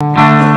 Música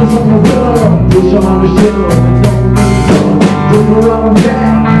i'ma around, move on back,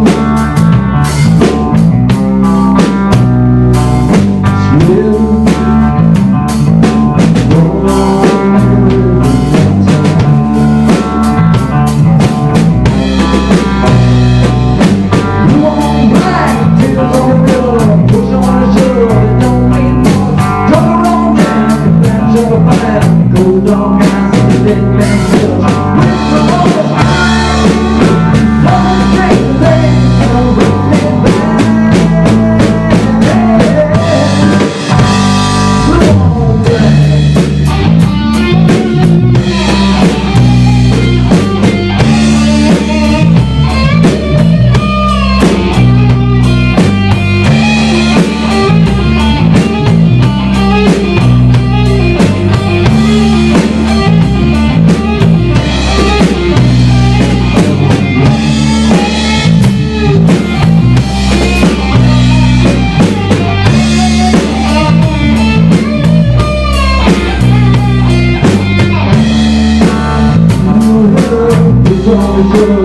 Go down, I'm the go. you.